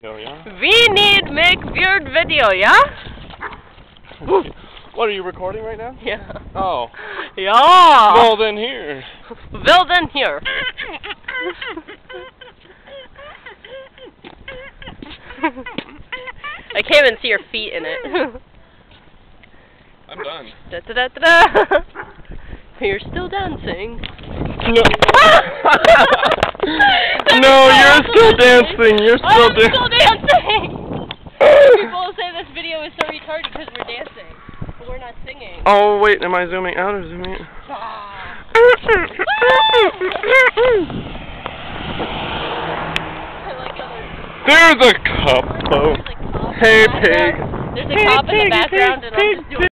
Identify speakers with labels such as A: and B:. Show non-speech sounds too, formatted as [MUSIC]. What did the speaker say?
A: We need make weird video, yeah?
B: what, are you recording right now?
A: Yeah.
B: Oh.
A: Yeah.
B: Well, then here.
A: Well then here. I can't even see your feet in it.
B: I'm done.
A: da da da da da. You're still dancing.
B: No. [LAUGHS] you're still dancing. You're still dancing.
A: still dancing. [LAUGHS] People say this video is so retarded because we're dancing, but we're not singing.
B: Oh, wait. Am I zooming out or zooming in?
A: Ah. I like how there's-
B: a cup.
A: There's a cop in
B: Hey, pig.
A: There's a cop in the background, and I'm just doing.